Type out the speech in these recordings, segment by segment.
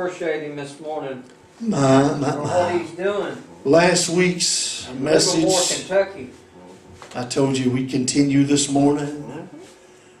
appreciate him this morning My, my, for what my. he's doing. Last week's Livermore, message, Kentucky. I told you we continue this morning.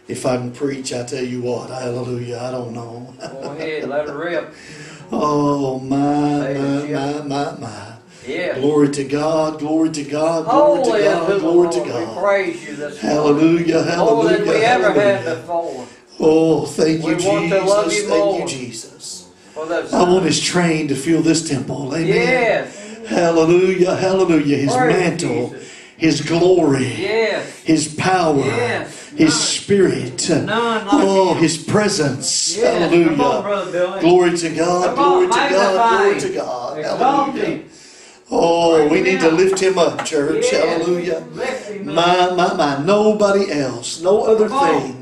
If I can preach, I tell you what, hallelujah, I don't know. Go ahead, let her rip. Oh, my, my, my, my, my. Yeah. Glory to God, glory to God, glory Holy to is God, the glory to Lord. We God. praise you this morning. Hallelujah, More hallelujah, than we ever had hallelujah. before. Oh, thank you, We want to love Jesus. you Thank more. you, Jesus. I want his train to fill this temple. Amen. Yes. Hallelujah, hallelujah. His Praise mantle, Jesus. his glory, Yes. his power, Yes. his spirit. Like Oh, him. his presence. On, Hallelujah. Billy. Glory to God, Come on, glory to God, glory to God. Hallelujah. Oh, we need to lift him up, church. Hallelujah. Him up. My, my, my. Nobody else, no other on. thing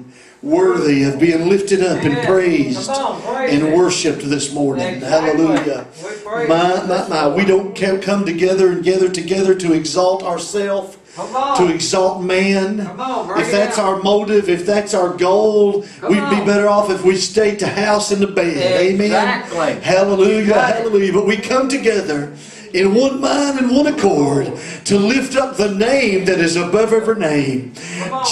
worthy of being lifted up and praised on, and worshiped this morning. Hallelujah. We My, my, my. We don't come together and gather together to exalt ourselves, to exalt man. On, If that's our motive, if that's our goal, Come we'd be better off if we stayed to house in the bed. Amen. Exactly. Hallelujah, it. hallelujah. But we come together in one mind and one accord to lift up the name that is above every name.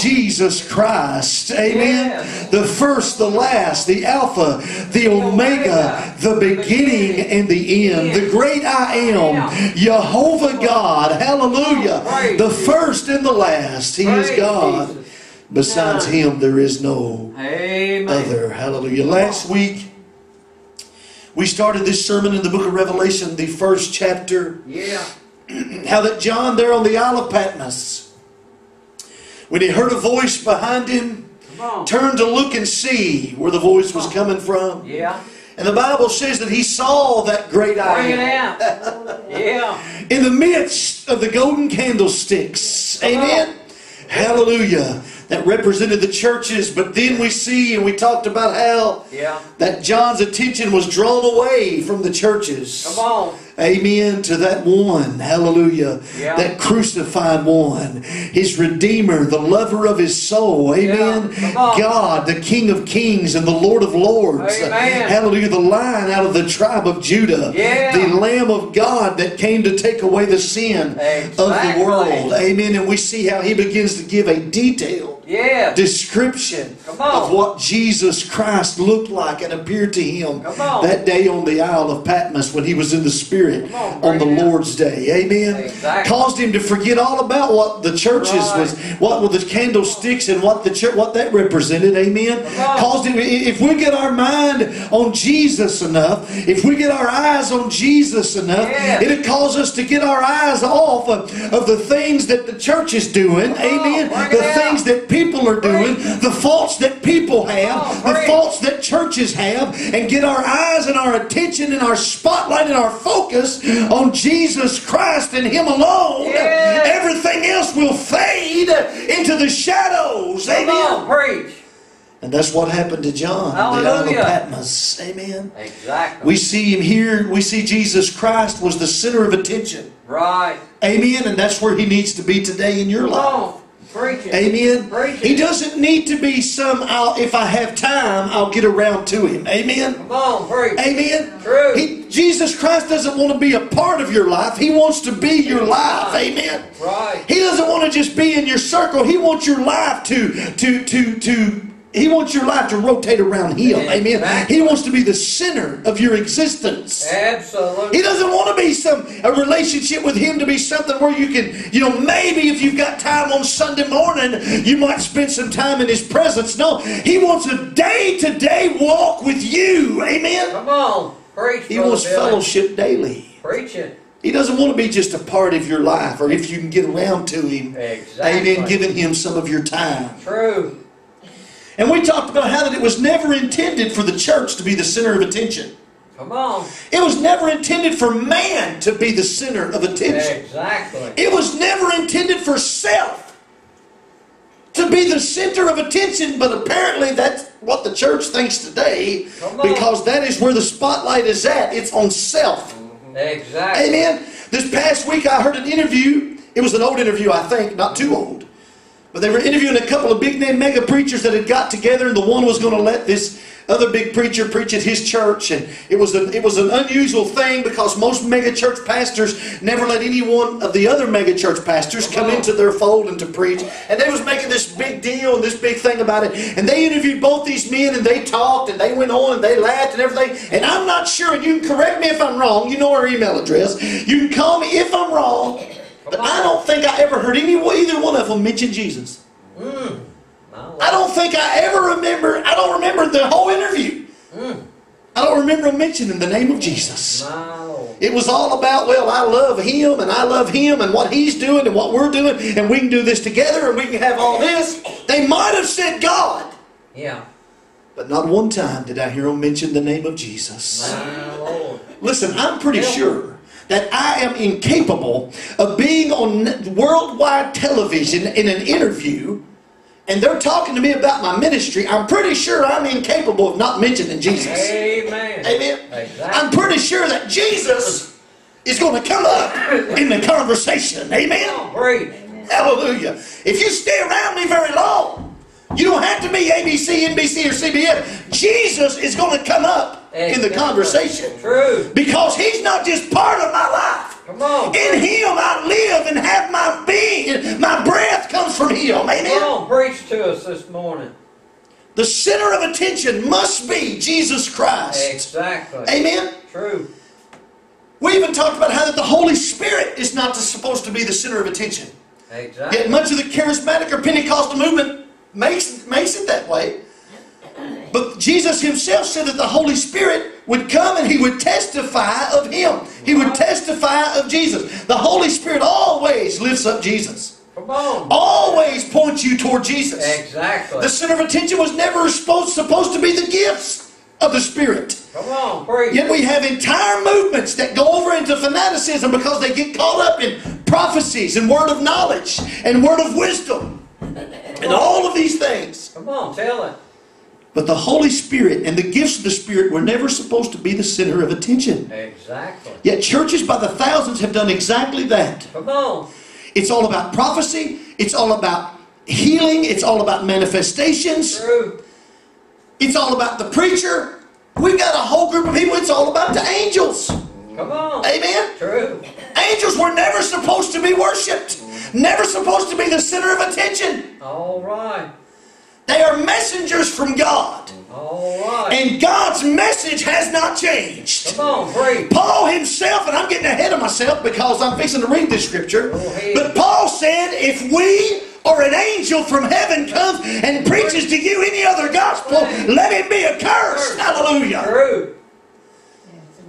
Jesus Christ. Amen. Yes. The first, the last, the Alpha, the Omega, the beginning and the end. The great I am. Jehovah God. Hallelujah. The first and the last. He is God. Besides him, there is no Amen. other. Hallelujah. Last week, we started this sermon in the book of Revelation, the first chapter. Yeah. How that John, there on the Isle of Patmos, when he heard a voice behind him, turned to look and see where the voice was coming from. Yeah. And the Bible says that he saw that great Bring it eye out. yeah. in the midst of the golden candlesticks. Amen. Hallelujah. That represented the churches, but then we see and we talked about how Yeah. that John's attention was drawn away from the churches. Come on. Amen to that one. Hallelujah. Yeah. That crucified one. His Redeemer, the lover of his soul. Amen. Yeah. God, the King of kings and the Lord of lords. Amen. Hallelujah. The lion out of the tribe of Judah. Yeah. The Lamb of God that came to take away the sin of the world. Amen. And we see how he begins to give a detailed Yeah. description of what Jesus Christ looked like and appeared to him that day on the Isle of Patmos when he was in the Spirit on, on the. Lord's Day. Amen. Exactly. Caused him to forget all about what the churches Right. was, what were the candlesticks and what the church, what that represented. Amen. Caused him. If we get our mind on Jesus enough, if we get our eyes on Jesus enough, Yeah. it'll cause us to get our eyes off of, of the things that the church is doing. Amen. The things that people are doing, the faults that people have, the faults that churches have, and get our eyes and our attention and our spotlight and our focus on Jesus Christ and Him alone. Yeah. Everything else will fade into the shadows. Come on, Amen. preach. And that's what happened to John, the Isle of Patmos. Amen. Exactly. We see him here, we see Jesus Christ was the center of attention. right. Amen. And that's where he needs to be today in your life. On. Preach it. Amen. He doesn't need to be some, I'll, if I have time, I'll get around to him. Amen. Come on, preach. Amen. True. He, Jesus Christ doesn't want to be a part of your life. He wants to be your life. Amen. Right. He doesn't want to just be in your circle. He wants your life to to to to he wants your life to rotate around him. Amen. Exactly. He wants to be the center of your existence. Absolutely. He doesn't want to be some a relationship with him to be something where you can, you know, maybe if you've got time on Sunday morning, you might spend some time in his presence. No, he wants a day-to-day walk with you. Amen. Come on. Preach, He wants Billy. fellowship daily. Preach it. He doesn't want to be just a part of your life or if you can get around to him. Exactly. Amen. Giving him some of your time. True. And we talked about how that it was never intended for the church to be the center of attention. Come on. It was never intended for man to be the center of attention. Exactly. It was never intended for self to be the center of attention, but apparently that's what the church thinks today because that is where the spotlight is at. It's on self. Exactly. Amen. This past week I heard an interview. It was an old interview, I think, not too old. But they were interviewing a couple of big name mega preachers that had got together, and the one was going to let this other big preacher preach at his church, and it was a, it was an unusual thing because most mega church pastors never let any one of the other mega church pastors come into their fold and to preach. And they was making this big deal and this big thing about it. And they interviewed both these men, and they talked, and they went on, and they laughed and everything. And I'm not sure, and you can correct me if I'm wrong. You know our email address. You can call me if I'm wrong. But I don't think I ever heard any either one of them mention Jesus. Mm. I don't think I ever remember, I don't remember the whole interview. Mm. I don't remember them mentioning the name of Jesus. It was all about, well, I love him and I love him and what he's doing and what we're doing and we can do this together and we can have all this. They might have said God, Yeah. but not one time did I hear them mention the name of Jesus. My Lord. Listen, I'm pretty sure that I am incapable of being on worldwide television in an interview and they're talking to me about my ministry. I'm pretty sure I'm incapable of not mentioning Jesus. Amen. Amen. Exactly. I'm pretty sure that Jesus is going to come up in the conversation. Amen. on. Hallelujah. If you stay around me very long, you don't have to be ABC, NBC, or CBS. Jesus is going to come up in the conversation True. because he's not just part of my life. Come on. In him I live and have my being. My breath comes from him. Amen. Come on, preach to us this morning. The center of attention must be Jesus Christ. Exactly. Amen. True. We even talked about how that the Holy Spirit is not supposed to be the center of attention. Exactly. Yet much of the charismatic or Pentecostal movement makes, makes it that way. But Jesus himself said that the Holy Spirit would come and he would testify of him. He would testify of Jesus. The Holy Spirit always lifts up Jesus. Come on. Always points you toward Jesus. Exactly. The center of attention was never supposed, supposed to be the gifts of the Spirit. Come on, preach. Yet we have entire movements that go over into fanaticism because they get caught up in prophecies and word of knowledge and word of wisdom and all of these things. Come on, tell it. But the Holy Spirit and the gifts of the Spirit were never supposed to be the center of attention. Exactly. Yet churches by the thousands have done exactly that. Come on. It's all about prophecy, it's all about healing, it's all about manifestations, True. it's all about the preacher. We've got a whole group of people, it's all about the angels. Come on. Amen. True. Angels were never supposed to be worshiped, never supposed to be the center of attention. All right. They are messengers from God, All right. and God's message has not changed. Come on. Paul himself, and I'm getting ahead of myself because I'm fixing to read this scripture, but Paul said, if we or an angel from heaven comes and preaches to you any other gospel, let it be accursed. Hallelujah.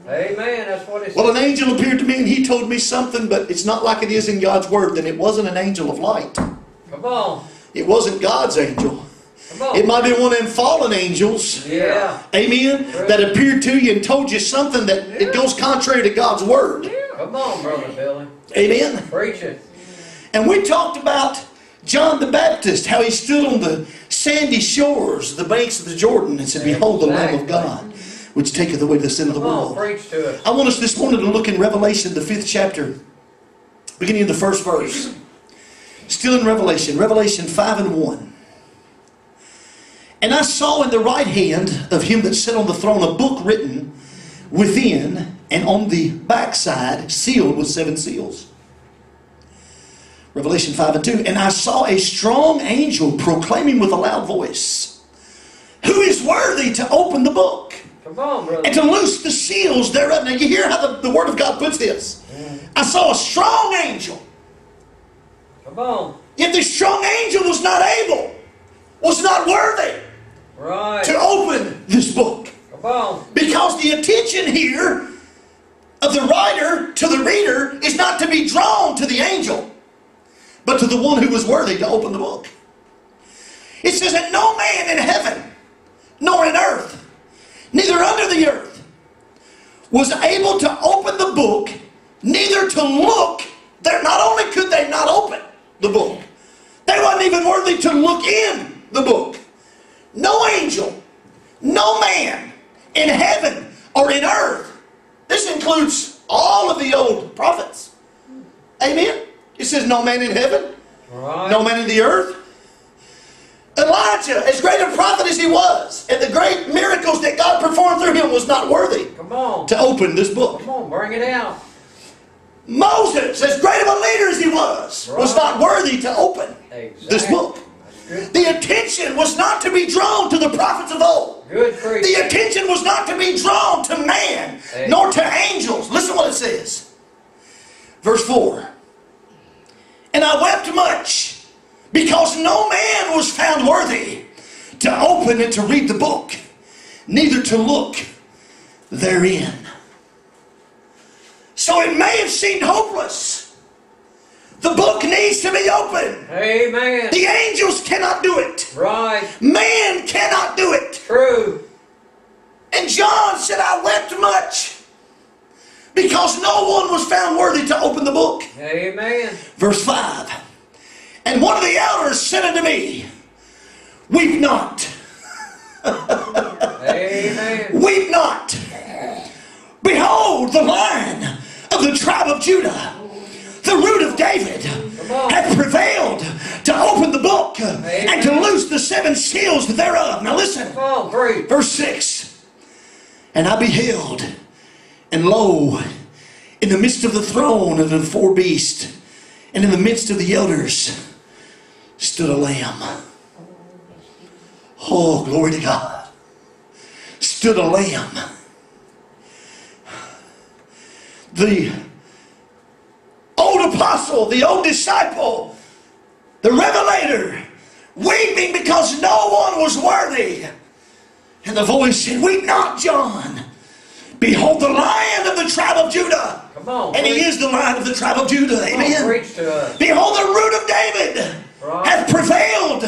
True. Amen. That's what it Well, an angel appeared to me and he told me something, but it's not like it is in God's word. Then it wasn't an angel of light. Come on. It wasn't God's angel. Come on. It might be one of them fallen angels. Yeah. Amen. That appeared to you and told you something that it goes contrary to God's word. Yeah. Come on, Brother Billy. Amen. Preach it. And we talked about John the Baptist, how he stood on the sandy shores, the banks of the Jordan, and said, Behold the Lamb of God, which taketh away the sin of the world. preach to us. I want us this morning to look in Revelation, the fifth chapter, beginning of the first verse. Still in Revelation, Revelation 5 and 1. And I saw in the right hand of him that sat on the throne a book written within and on the backside, sealed with seven seals. Revelation 5 and 2. And I saw a strong angel proclaiming with a loud voice, Who is worthy to open the book? Come on, brother. and to loose the seals thereof. Now you hear how the, the Word of God puts this. I saw a strong angel, Come on. yet the strong angel was not able, was not worthy Right. to open this book. Come on. Because the attention here of the writer to the reader is not to be drawn to the angel, but to the one who was worthy to open the book. It says that no man in heaven, nor in earth, neither under the earth, was able to open the book, neither to look. There, not only could they not open the book, they wasn't even worthy to look in the book. No angel, no man in heaven or in earth. This includes all of the old prophets. Amen. It says no man in heaven, Right. no man in the earth, Elijah, as great a prophet as he was, and the great miracles that God performed through him, was not worthy Come on. to open this book. Come on, bring it out. Moses, as great of a leader as he was, was not worthy to open Exactly. this book. The attention was not to be drawn to the prophets of old. Good. The attention was not to be drawn to man, Hey. nor to angels. Listen what it says. Verse 4. And I wept much, because no man was found worthy to open and to read the book, neither to look therein. So it may have seemed hopeless. The book needs to be open. Amen. The angels cannot do it. Right. Man cannot do it. True. And John said, I wept much because no one was found worthy to open the book. Amen. Verse 5 And one of the elders said unto me, Weep not, Amen. weep not. Behold, the lion of the tribe of Judah, the root of David, hath prevailed to open the book and to loose the seven seals thereof. Now listen. On. Verse 6 And I beheld, and lo, in the midst of the throne and of the four beasts, and in the midst of the elders, stood a lamb. Oh, glory to God. Stood a lamb. The old apostle, the old disciple, the revelator, weeping because no one was worthy. And the voice said, Weep not, John. Behold, the lion of the tribe of Judah. Come on. And he is the lion of the tribe of Judah. On, Amen. us. Behold, the root of David Right. hath prevailed.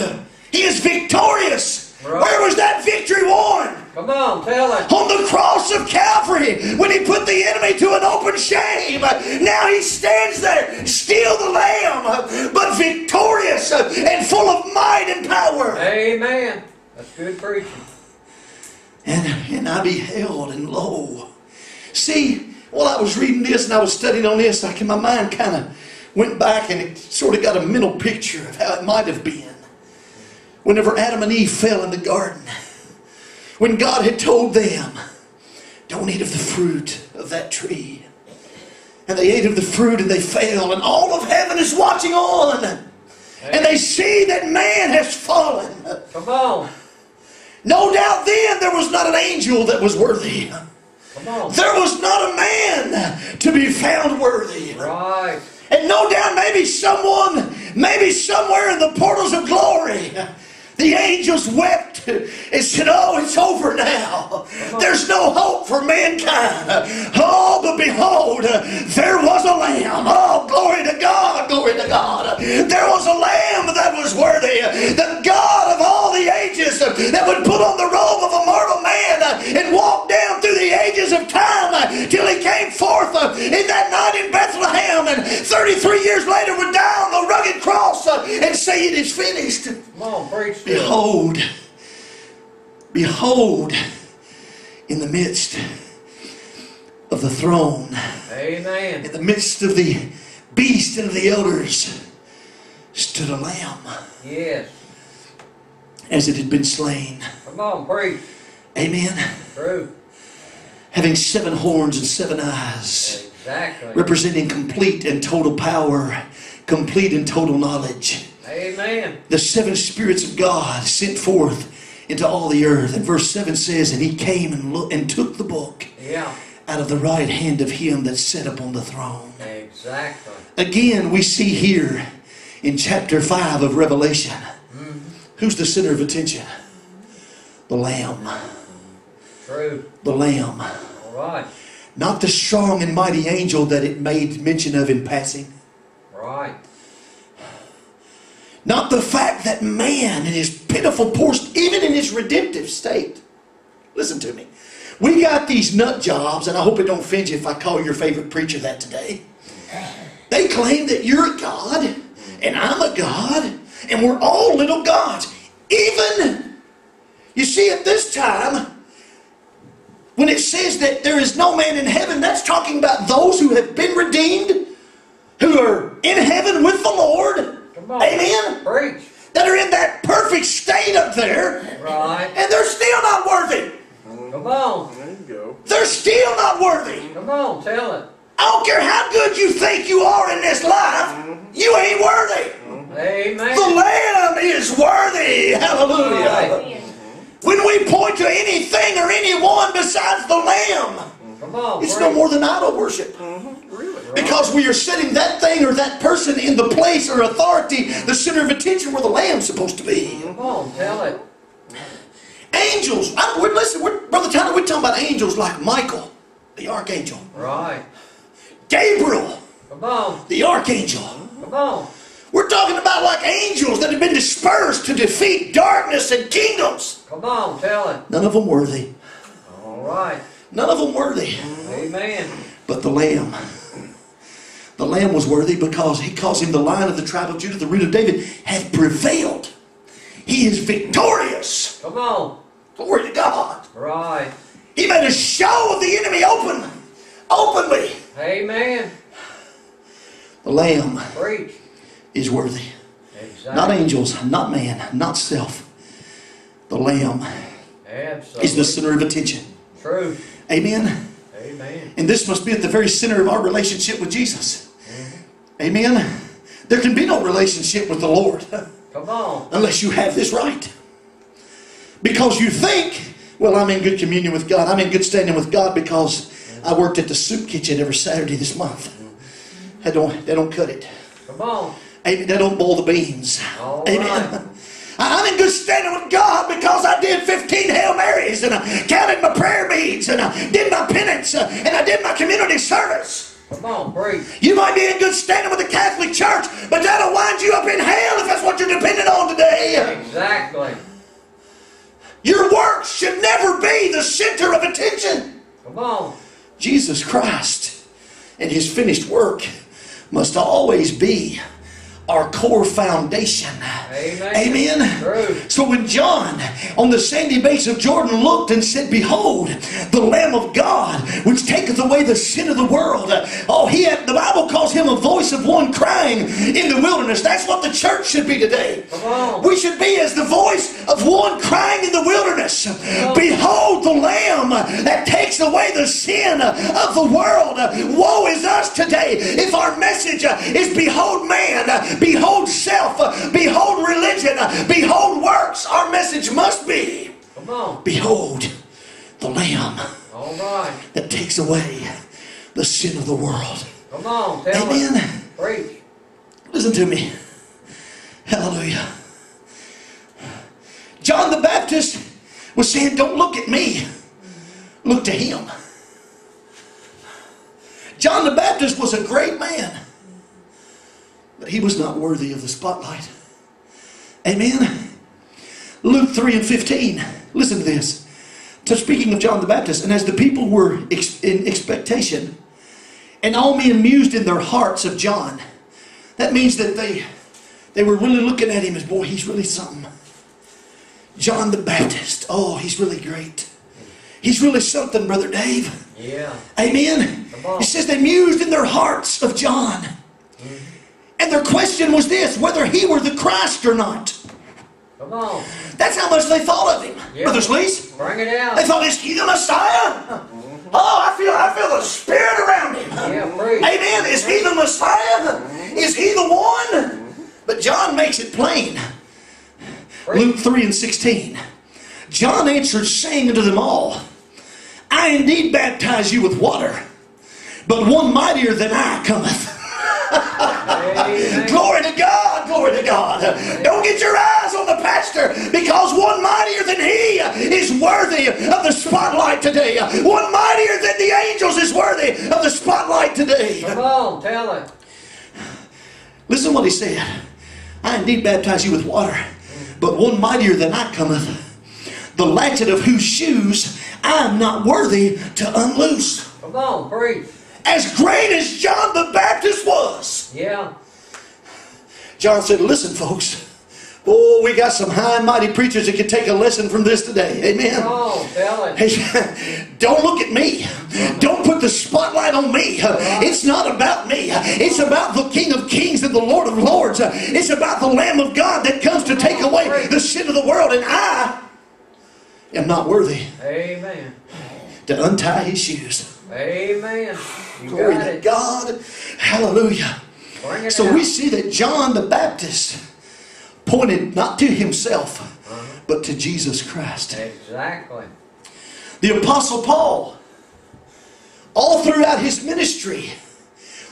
He is victorious. Right. Where was that victory won? Come on, tell it. On the cross of Calvary, when he put the enemy to an open shame. Now he stands there, still the Lamb, but victorious and full of might and power. Amen. That's good preaching. And, and I beheld, and lo. See, while I was reading this and I was studying on this, like in my mind kind of went back and sort of got a mental picture of how it might have been. Whenever Adam and Eve fell in the garden, when God had told them, don't eat of the fruit of that tree. And they ate of the fruit and they fell, and all of heaven is watching on. And they see that man has fallen. Come on. No doubt then there was not an angel that was worthy. Come on. There was not a man to be found worthy. Right. And no doubt maybe someone, maybe somewhere in the portals of glory, the angels wept and said, Oh, it's over now. There's no hope for mankind. Oh, but behold, there was a lamb. Oh, glory to God, glory to God. There was a lamb that was worthy. The God of all the ages that would Behold, behold, in the midst of the throne, Amen. in the midst of the beast and of the elders, stood a lamb Yes. as it had been slain. Come on, preach. Amen. True. Having seven horns and seven eyes, Exactly. representing complete and total power, complete and total knowledge. Amen. the seven spirits of God sent forth into all the earth. And verse 7 says, And he came and, look, and took the book Yeah. out of the right hand of him that sat upon the throne. Exactly. Again, we see here in chapter 5 of Revelation mm-hmm. who's the center of attention? The Lamb. True. The Lamb. All right. Not the strong and mighty angel that it made mention of in passing. Right. The fact that man in his pitiful poor, even in his redemptive state. Listen to me. We got these nut jobs, and I hope it don't offend you if I call your favorite preacher that today. They claim that you're a God, and I'm a God, and we're all little gods. Even, you see, at this time, when it says that there is no man in heaven, that's talking about those who have been redeemed, who are in heaven with the Lord. Come on. Amen. Preach. that are in that perfect state up there, Right. and they're still not worthy. Come on. There you go. They're still not worthy. Come on, tell it. I don't care how good you think you are in this life, mm-hmm. you ain't worthy. Amen. The Lamb is worthy. Hallelujah. Right. When we point to anything or anyone besides the Lamb, It's preach. no more than idol worship. Mm-hmm. Really? Because we are setting that thing or that person in the place or authority, the center of attention where the Lamb's supposed to be. Mm-hmm. Come on, tell it. Angels. I, we're, listen, we're, Brother Tyler, we're talking about angels like Michael, the archangel, Right. Gabriel, Come on. the archangel. Mm-hmm. Come on. We're talking about like angels that have been dispersed to defeat darkness and kingdoms. Come on, tell it. None of them worthy. All right. None of them worthy. Amen. But the Lamb. The Lamb was worthy because he calls him the Lion of the tribe of Judah, the root of David, hath prevailed. He is victorious. Come on. Glory to God. Right. He made a show of the enemy open, openly. Amen. The Lamb Preach. is worthy. Exactly. Not angels, not man, not self. The Lamb Absolutely. is the center of attention. True. Amen. Amen. And this must be at the very center of our relationship with Jesus. Mm-hmm. Amen. There can be no relationship with the Lord Come on. unless you have this right. Because you think, well, I'm in good communion with God. I'm in good standing with God because I worked at the soup kitchen every Saturday this month. Mm-hmm. They don't, they don't cut it. Come on. Amen. They don't boil the beans. All Amen. right. I'm in good standing with God because I did 15 Hail Marys and I counted my prayer beads and I did my penance uh, and I did my community service. Come on, preach. You might be in good standing with the Catholic Church, but that'll wind you up in hell if that's what you're dependent on today. Exactly. Your works should never be the center of attention. Come on. Jesus Christ and his finished work must always be our core foundation. Amen. Amen. So when John on the sandy base of Jordan looked and said, Behold, the Lamb of God, which away the sin of the world. Oh, he had, the Bible calls him a voice of one crying in the wilderness. That's what the church should be today. We should be as the voice of one crying in the wilderness. Behold the Lamb that takes away the sin of the world. Woe is us today if our message is behold man, behold self, behold religion, behold works. Our message must be Come on. behold the Lamb right. that takes away the sin of the world. Come on. Tell Amen. it. Preach. Listen to me. Hallelujah. John the Baptist was saying, Don't look at me, look to him. John the Baptist was a great man, but he was not worthy of the spotlight. Amen. Luke 3 and 15. Listen to this. So speaking of John the Baptist, and as the people were ex- in expectation, and all men mused in their hearts of John, that means that they they were really looking at him as boy, he's really something. John the Baptist, oh, he's really great. He's really something, Brother Dave. Yeah. Amen. He says they mused in their hearts of John. Mm-hmm. And their question was this whether he were the Christ or not. Come on. That's how much they thought of him. Yeah. Brother Sleece. Bring it out. They thought, is he the Messiah? Mm-hmm. Oh, I feel I feel the spirit around him. Yeah, preach. Amen. Is he the Messiah? Mm-hmm. Is he the one? Mm-hmm. But John makes it plain. Luke 3 and 16. John answered, saying unto them all, I indeed baptize you with water, but one mightier than I cometh. Glory to God, glory to God. Don't get your eyes on the pastor because one mightier than he is worthy of the spotlight today. One mightier than the angels is worthy of the spotlight today. Come on. Tell it. Listen what he said. I indeed baptize you with water, but one mightier than I cometh, the latchet of whose shoes I am not worthy to unloose. Come on. Preach. As great as John the Baptist was, Yeah. John said, Listen, folks. Oh, we got some high and mighty preachers that can take a lesson from this today. Amen. Tell. Hey, don't look at me. Don't put the spotlight on me. It's not about me. It's about the King of Kings and the Lord of Lords. It's about the Lamb of God that comes to take away the sin of the world. And I am not worthy Amen. to untie his shoes. Amen. You Glory to. God. Hallelujah. So we see that John the Baptist pointed not to himself, uh-huh. but to Jesus Christ. Exactly. The Apostle Paul, all throughout his ministry,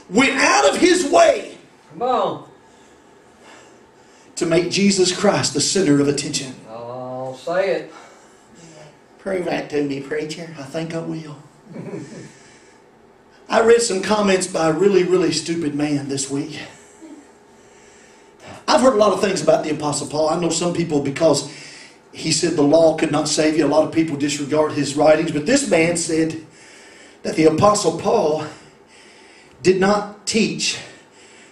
went out of his way Come on. to make Jesus Christ the center of attention. I'll say it. Prove that to me, preacher. I think I will. I read some comments by a really, really stupid man this week. I've heard a lot of things about the Apostle Paul. I know some people, because he said the law could not save you, a lot of people disregard his writings. But this man said that the Apostle Paul did not teach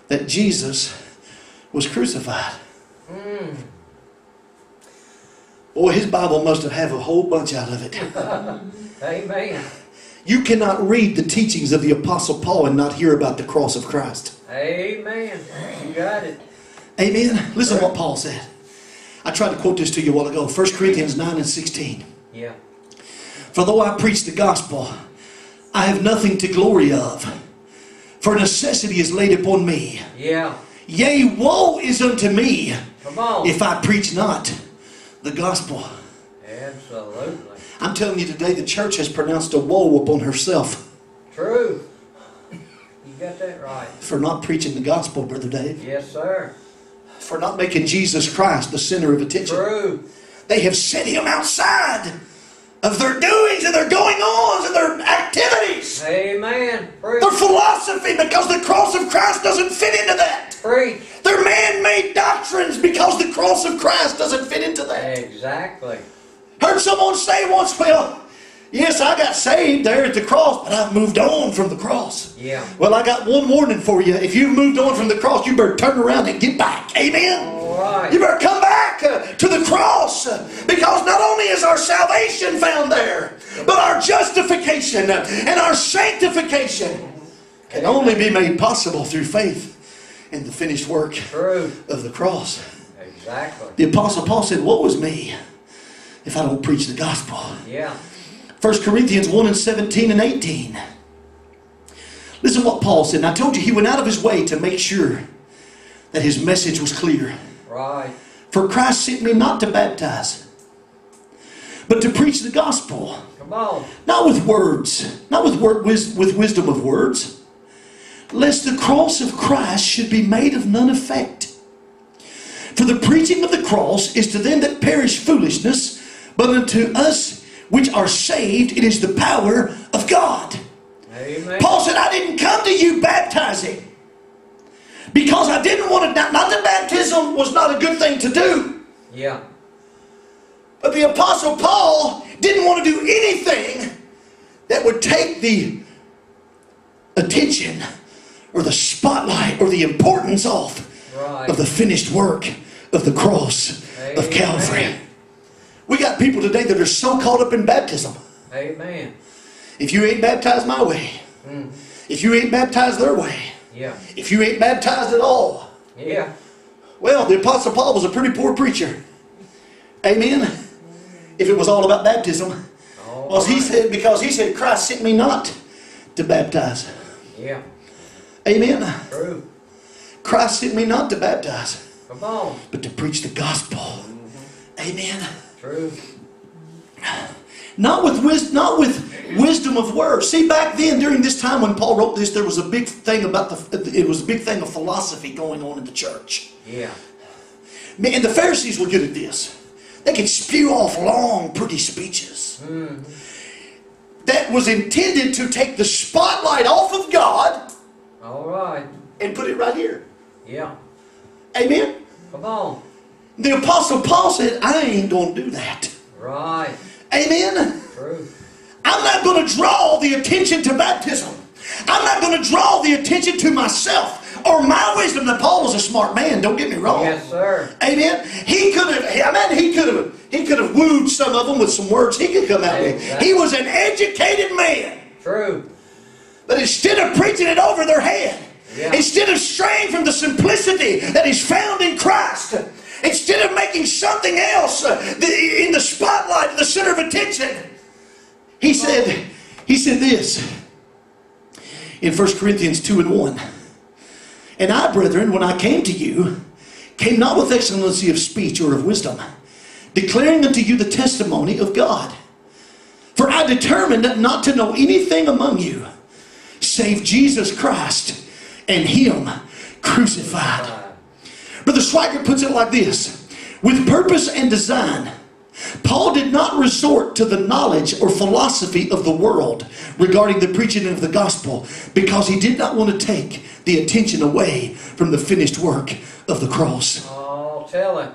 that Jesus was crucified. Hmm. Boy, his Bible must have had a whole bunch out of it. Amen. You cannot read the teachings of the Apostle Paul and not hear about the cross of Christ. Amen. You got it. Amen. Listen to what Paul said. I tried to quote this to you a while ago 1 Corinthians 9 and 16. Yeah. For though I preach the gospel, I have nothing to glory of, for necessity is laid upon me. Yeah. Yea, woe is unto me Come on. if I preach not the gospel. Absolutely. I'm telling you today, the church has pronounced a woe upon herself True. You got that right. for not preaching the gospel, Brother Dave, Yes, sir. for not making Jesus Christ the center of attention. True. They have set him outside of their doings and their going ons and their activities, Amen. Preach. their philosophy, because the cross of Christ doesn't fit into that. Preach. Their man made doctrines because the cross of Christ doesn't fit into that. Exactly. Heard someone say once, well, yes, I got saved there at the cross, but I've moved on from the cross. Yeah. Well, I got one warning for you. If you've moved on from the cross, you better turn around and get back. Amen. All right. You better come back uh, to the cross uh, because not only is our salvation found there, but our justification uh, and our sanctification can only be made possible through faith in the finished work True. of the cross. Exactly. The Apostle Paul said, What was me if I don't preach the gospel? Yeah. 1 Corinthians 1 and 17 and 18. Listen what Paul said. And I told you he went out of his way to make sure that his message was clear. Right. For Christ sent me not to baptize, but to preach the gospel, Come on. not with words, not with, word, with wisdom of words, lest the cross of Christ should be made of none effect. For the preaching of the cross is to them that perish foolishness, but unto us which are saved it is the power of God. Amen. Paul said, I didn't come to you baptizing because I didn't want to, not, not that baptism was not a good thing to do. Yeah. But the Apostle Paul didn't want to do anything that would take the attention or the spotlight or the importance off Right. of the finished work of the cross of Amen. Calvary. We got people today that are so caught up in baptism. Amen. If you ain't baptized my way, hmm. if you ain't baptized their way, Yeah. if you ain't baptized at all, Yeah. well, the Apostle Paul was a pretty poor preacher. Amen. If it was all about baptism. All Well, he said, because he said, Christ sent me not to baptize. Yeah. Amen. True. Christ sent me not to baptize, Come on. but to preach the gospel. Mm-hmm. Amen. True. Not with wisdom, not with wisdom of words. See, back then, during this time when Paul wrote this, there was a big thing about the. It was a big thing of philosophy going on in the church. Yeah. Man, and the Pharisees were good at this. They could spew off long, pretty speeches hmm. that was intended to take the spotlight off of God All right. and put it right here. Yeah. Amen. Come on. The Apostle Paul said, I ain't going to do that. Right. Amen. True. I'm not going to draw the attention to baptism. I'm not going to draw the attention to myself or my wisdom. Now, Paul was a smart man. Don't get me wrong. Yes, sir. Amen. He could have. I mean, he could have. He could have wooed some of them with some words he could come out with. He was an educated man. True. But instead of preaching it over their head, Yeah. instead of straying from the simplicity that is found in Christ, instead of making something else uh, in the spotlight, the center of attention, he said, he said this in 1 Corinthians 2 and 1. And I, brethren, when I came to you, came not with excellency of speech or of wisdom, declaring unto you the testimony of God. For I determined not to know anything among you save Jesus Christ and Him crucified. Swaggart puts it like this With purpose and design, Paul did not resort to the knowledge or philosophy of the world regarding the preaching of the gospel because he did not want to take the attention away from the finished work of the cross. Oh, tell it.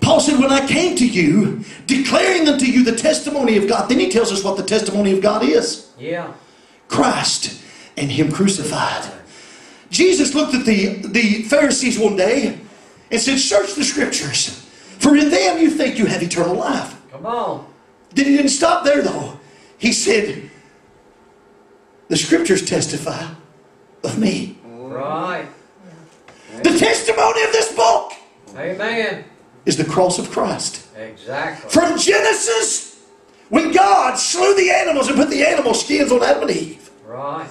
Paul said, When I came to you, declaring unto you the testimony of God, then he tells us what the testimony of God is Yeah. Christ and Him crucified. Jesus looked at the, the Pharisees one day and said, Search the scriptures, for in them you think you have eternal life. Come on. Then he didn't stop there though. He said, The scriptures testify of me. Right. The testimony of this book Amen. is the cross of Christ. Exactly. From Genesis, when God slew the animals and put the animal skins on Adam and Eve, Right.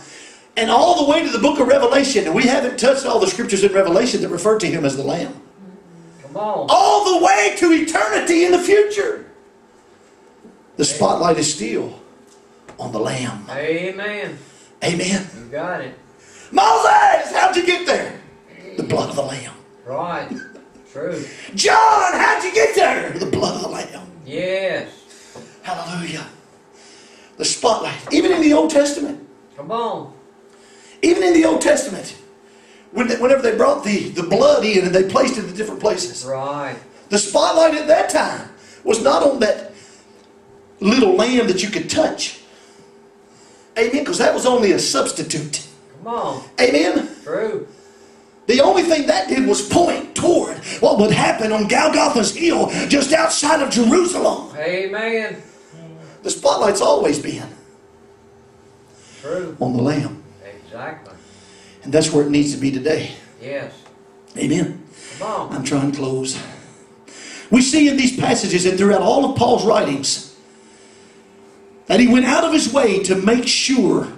and all the way to the book of Revelation, and we haven't touched all the scriptures in Revelation that refer to him as the Lamb. All the way to eternity in the future. The spotlight is still on the Lamb. Amen. Amen. You got it. Moses, how'd you get there? The blood of the Lamb. Right. True. John, how'd you get there? The blood of the Lamb. Yes. Hallelujah. The spotlight. Even in the Old Testament. Come on. Even in the Old Testament. When they- whenever they brought the, the blood in and they placed it in different places. Right. The spotlight at that time was not on that little lamb that you could touch. Amen. Because that was only a substitute. Come on. Amen. True. The only thing that did was point toward what would happen on Golgotha's hill just outside of Jerusalem. Amen. The spotlight's always been True. on the Lamb. Exactly. And that's where it needs to be today. Yes. Amen. I'm trying to close. We see in these passages and throughout all of Paul's writings that he went out of his way to make sure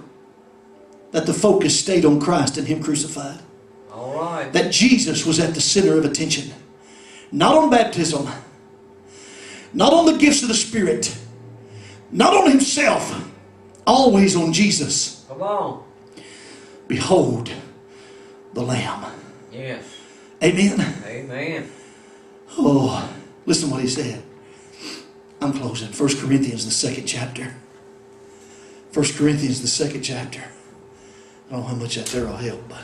that the focus stayed on Christ and Him crucified. All right. That Jesus was at the center of attention. Not on baptism, not on the gifts of the Spirit, not on himself, always on Jesus. Come on. Behold the Lamb. Yes. Amen. Amen. Oh, listen to what he said. I'm closing. 1 Corinthians, the second chapter. 1 Corinthians, the second chapter. I don't know how much that there will help, but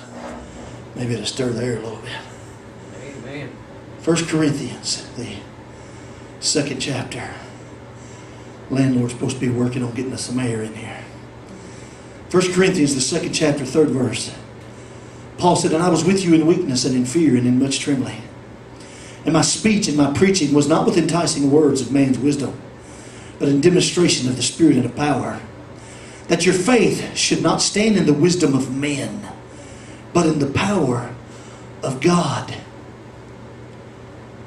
maybe it'll stir the air a little bit. Amen. 1 Corinthians, the second chapter. Landlord's supposed to be working on getting us some air in here. 1 Corinthians, the second chapter, third verse. Paul said, And I was with you in weakness and in fear and in much trembling. And my speech and my preaching was not with enticing words of man's wisdom, but in demonstration of the Spirit and of power. That your faith should not stand in the wisdom of men, but in the power of God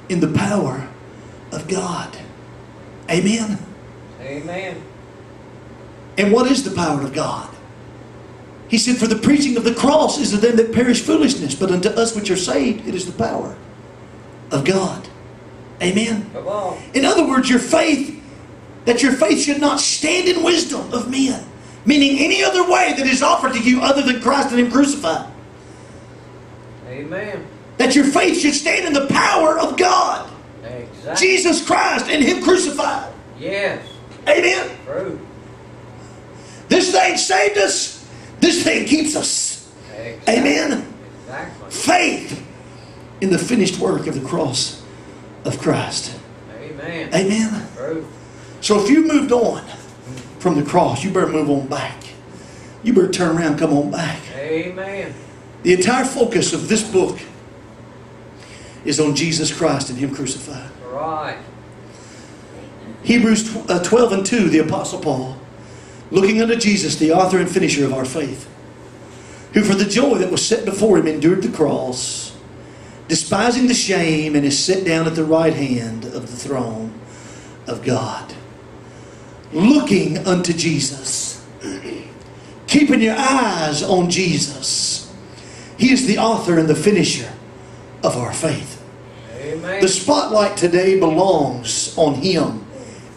in the power of God. Amen. Amen. And what is the power of God? He said, For the preaching of the cross is to them that perish foolishness, but unto us which are saved, it is the power of God. Amen. In other words, your faith, that your faith should not stand in wisdom of men, meaning any other way that is offered to you other than Christ and Him crucified. Amen. That your faith should stand in the power of God, Exactly. Jesus Christ and Him crucified. Yes. Amen. True. This thing saved us. This thing keeps us. Exactly. Amen. Exactly. Faith in the finished work of the cross of Christ. Amen. Amen. True. So if you moved on from the cross, you better move on back. You better turn around, come on back. Amen. The entire focus of this book is on Jesus Christ and Him crucified. Right. Hebrews uh, 12 and 2, the Apostle Paul, looking unto Jesus, the author and finisher of our faith, who for the joy that was set before him endured the cross, despising the shame, and is set down at the right hand of the throne of God. Looking unto Jesus, keeping your eyes on Jesus. He is the author and the finisher of our faith. Amen. The spotlight today belongs on Him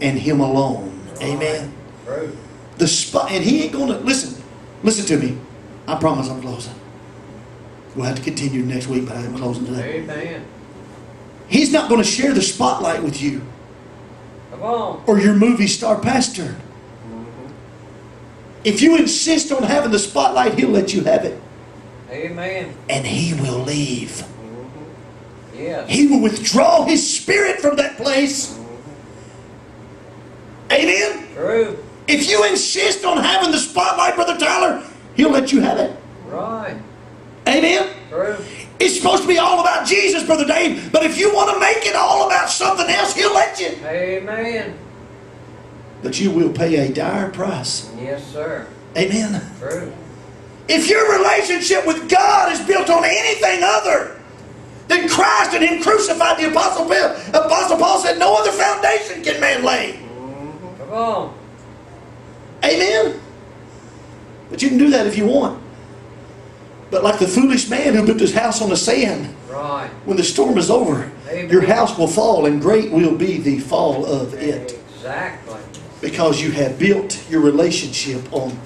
and Him alone. Amen. True. The spot, and He ain't gonna listen. Listen to me. I promise I'm closing. We'll have to continue next week, but I'm closing today. Amen. He's not going to share the spotlight with you Come on. or your movie star pastor. Mm-hmm. If you insist on having the spotlight, he'll let you have it. Amen. And he will leave. Mm-hmm. Yes. He will withdraw his spirit from that place. Mm-hmm. Amen. True. If you insist on having the spotlight, Brother Tyler, he'll let you have it. Right. Amen. True. It's supposed to be all about Jesus, Brother Dave. But if you want to make it all about something else, he'll let you. Amen. But you will pay a dire price. Yes, sir. Amen. True. If your relationship with God is built on anything other than Christ and Him crucified, the Apostle Paul, Apostle Paul said, No other foundation can man lay. Mm-hmm. Come on. Amen. But you can do that if you want. But like the foolish man who built his house on the sand, Right. when the storm is over, Amen. your house will fall, and great will be the fall of it. Exactly. Because you have built your relationship on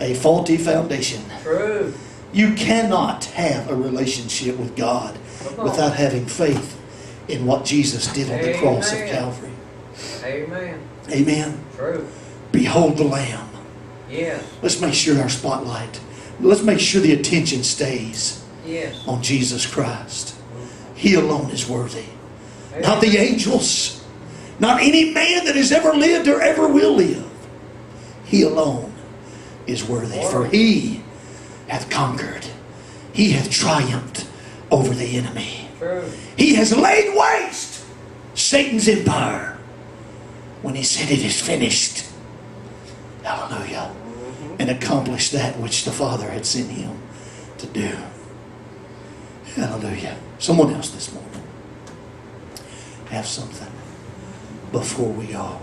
a faulty foundation. True. You cannot have a relationship with God without having faith in what Jesus did on the cross of Calvary. Amen. Amen. True. Behold the Lamb. Yes. Let's make sure our spotlight, let's make sure the attention stays Yes. on Jesus Christ. He alone is worthy. Not the angels, not any man that has ever lived or ever will live. He alone is worthy, for he hath conquered. He hath triumphed over the enemy. True. He has laid waste Satan's empire when he said, It is finished. Hallelujah. And accomplish that which the Father had sent him to do. Hallelujah. Someone else this morning have something before we go.